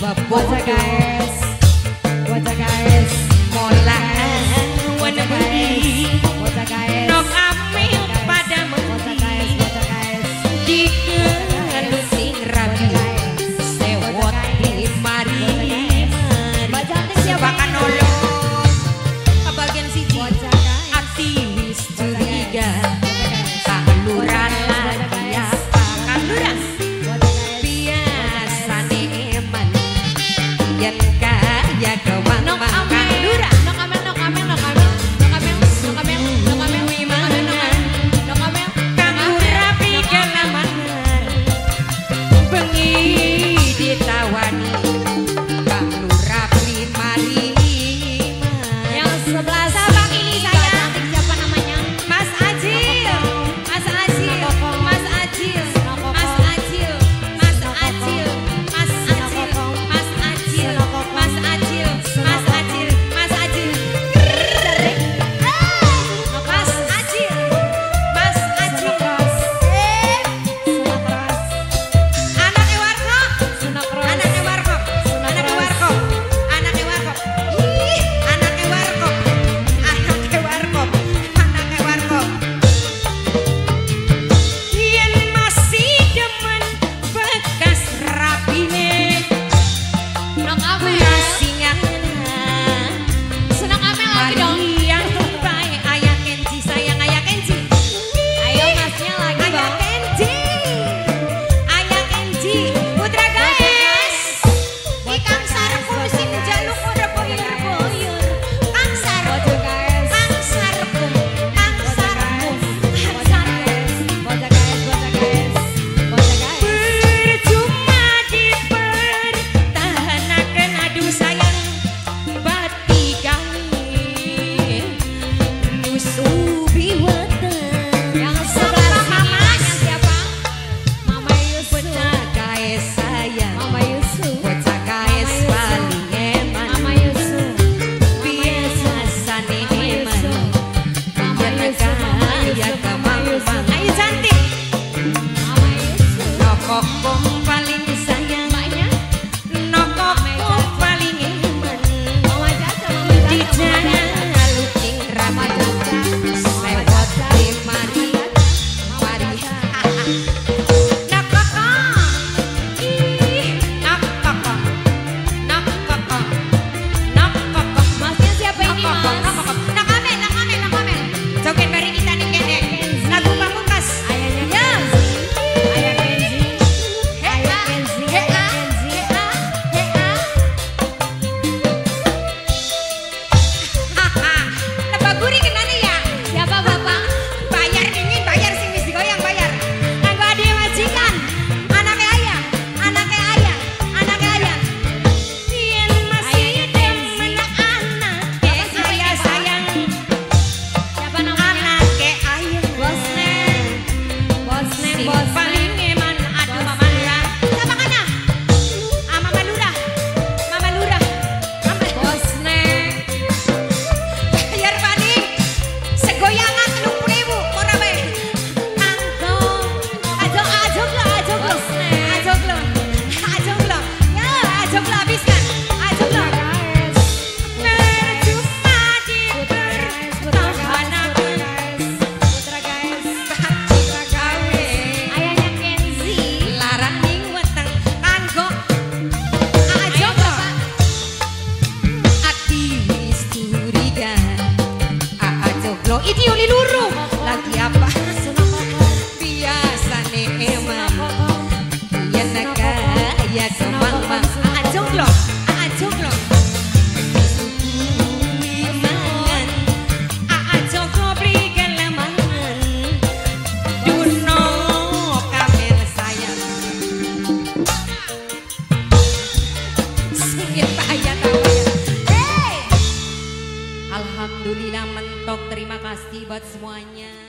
Babu. What's up, guys? Iki yoni luru Lagi apa? Biasa nih emang Nabila Mentok terima kasih buat semuanya.